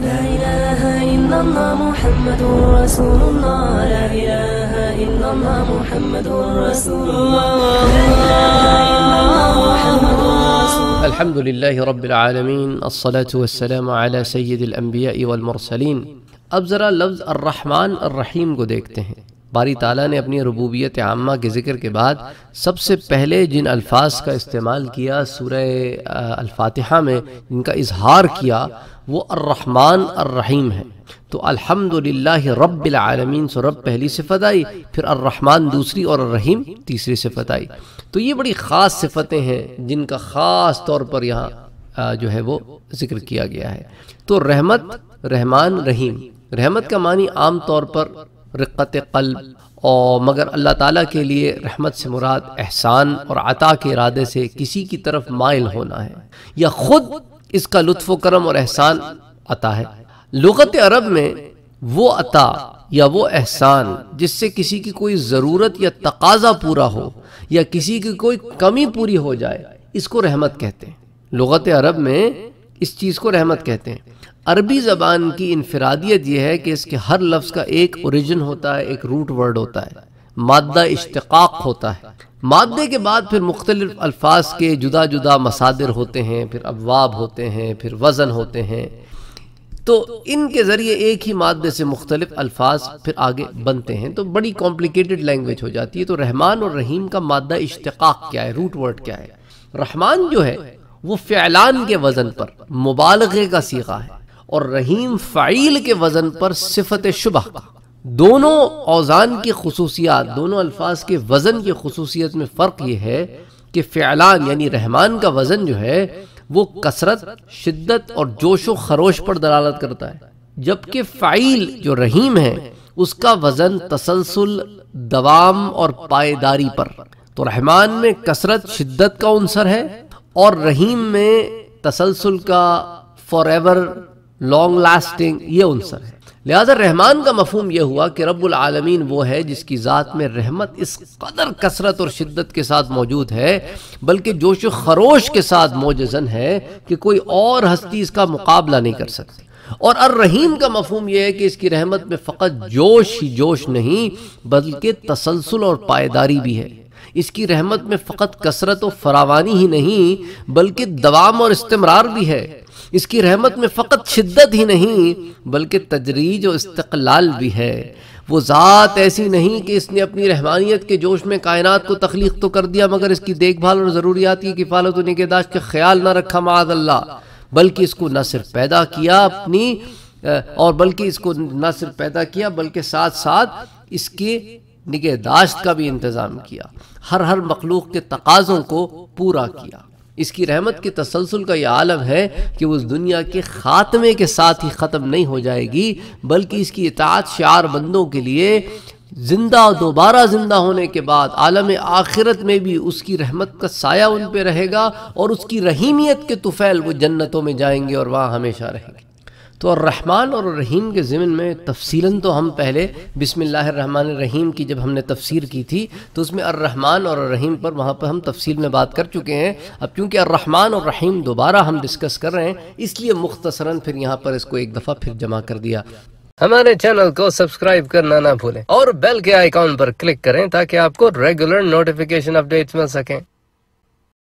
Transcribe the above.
لا إله إلا الله محمد رسول الله. لا إله إلا الله محمد رسول الله. الحمد لله رب العالمین الصلاة والسلام على سید الانبیاء والمرسلین اب ذرا لفظ الرحمن الرحیم کو دیکھتے ہیں۔ باری تعالیٰ نے اپنی ربوبیت عامہ کے ذکر کے بعد سب سے پہلے جن الفاظ کا استعمال کیا، سورہ الفاتحہ میں جن کا اظہار کیا وہ الرحمن الرحیم ہے۔ تو الحمد رب العالمین سو رب پہلی صفت آئی، پھر الرحمن دوسری اور الرحیم تیسری صفت آئی۔ تو یہ بڑی خاص صفتیں ہیں جن کا خاص طور پر یہاں جو ہے وہ ذکر کیا گیا ہے۔ تو رحمت، رحمان، رحیم۔ رحمت کا معنی عام طور پر رقت قلب، اور مگر اللہ تعالیٰ کے لیے رحمت سے مراد احسان اور عطا کے ارادے سے کسی کی طرف مائل ہونا ہے۔ یا خود اس کا لطف و کرم اور احسان عطا ہے۔ لغت عرب میں وہ عطا یا وہ احسان جس سے کسی کی کوئی ضرورت یا تقاضا پورا ہو یا کسی کی کوئی کمی پوری ہو جائے، اس کو رحمت کہتے ہیں۔ لغت عرب میں اس چیز کو رحمت کہتے ہیں۔ عربی زبان کی انفرادیت یہ ہے کہ اس کے ہر لفظ کا ایک اوریجن ہوتا ہے، ایک روٹ ورڈ ہوتا ہے۔ مادہ اشتقاق ہوتا ہے۔ مادے کے بعد پھر مختلف الفاظ کے جدا جدا مسادر ہوتے ہیں، پھر ابواب ہوتے ہیں، پھر وزن ہوتے ہیں۔ تو ان کے ذریعے ایک ہی مادے سے مختلف الفاظ پھر آگے بنتے ہیں۔ تو بڑی کمپلیکیٹڈ لینگویج ہو جاتی ہے۔ تو رحمان اور رحیم کا مادہ اشتقاق کیا ہے؟ روٹ ورڈ کیا ہے؟ رحمان جو ہے، وہ فعلان کے وزن پر، مبالغے کا سیغہ ہے۔ اور رحیم فعیل کے وزن پر صفت شبہ کا۔ دونوں اوزان کی خصوصیات، دونوں الفاظ کے وزن کی خصوصیت میں فرق یہ ہے کہ فعلان یعنی رحمان کا وزن جو ہے، وہ کثرت، شدت اور جوش و خروش پر دلالت کرتا ہے۔ جبکہ فعیل جو رحیم ہے، اس کا وزن تسلسل، دوام اور پائیداری پر۔ تو رحمان میں کثرت، شدت کا عنصر ہے اور رحیم میں تسلسل کا فار ایور لانگ لاسٹنگ یہ عنصر ہے لہذا رحمان کا مفہوم یہ ہوا کہ رب العالمین وہ ہے جس کی ذات میں رحمت اس قدر کثرت اور شدت کے ساتھ موجود ہے، بلکہ جوش و خروش کے ساتھ موجزن ہے کہ کوئی اور ہستی اس کا مقابلہ نہیں کر سکتی۔ اور الرحیم کا مفہوم یہ ہے کہ اس کی رحمت میں فقط جوش ہی جوش نہیں، بلکہ تسلسل اور پائیداری بھی ہے۔ اس کی رحمت میں فقط کثرت و فراوانی ہی نہیں، بلکہ دوام اور استمرار بھی ہے۔ اس کی رحمت میں فقط شدت ہی نہیں، بلکہ تجریج و استقلال بھی ہے۔ وہ ذات ایسی نہیں کہ اس نے اپنی رحمانیت کے جوش میں کائنات کو تخلیق تو کر دیا، مگر اس کی دیکھ بھال اور ضروریات کی کفالت و نگہداشت کے خیال نہ رکھا، معاذ اللہ۔ بلکہ اس کو نہ صرف پیدا کیا اپنی اور بلکہ اس کو نہ صرف پیدا کیا، بلکہ ساتھ ساتھ اس کے نگہداشت کا بھی انتظام کیا۔ ہر ہر مخلوق کے تقاضوں کو پورا کیا۔ اس کی رحمت کے تسلسل کا یہ عالم ہے کہ وہ اس دنیا کے خاتمے کے ساتھ ہی ختم نہیں ہو جائے گی، بلکہ اس کی اطاعت شعار بندوں کے لیے زندہ دوبارہ زندہ ہونے کے بعد عالم آخرت میں بھی اس کی رحمت کا سایہ ان پہ رہے گا اور اس کی رحیمیت کے طفیل وہ جنتوں میں جائیں گے اور وہاں ہمیشہ رہیں گے۔ تو الرحمن اور الرحیم کے ضمن میں تفصیلاً تو ہم پہلے بسم اللہ الرحمن الرحیم کی جب ہم نے تفسیر کی تھی، تو اس میں الرحمن اور الرحیم پر وہاں پر ہم تفصیل میں بات کر چکے ہیں۔ اب کیونکہ الرحمن اور رحیم دوبارہ ہم ڈسکس کر رہے ہیں، اس لیے مختصراً پھر یہاں پر اس کو ایک دفعہ پھر جمع کر دیا۔ ہمارے چینل کو سبسکرائب کرنا نہ بھولیں اور بیل کے آئیکن پر کلک کریں تاکہ آپ کو ریگولر نوٹیفیکیشن اپڈیٹس مل سکیں۔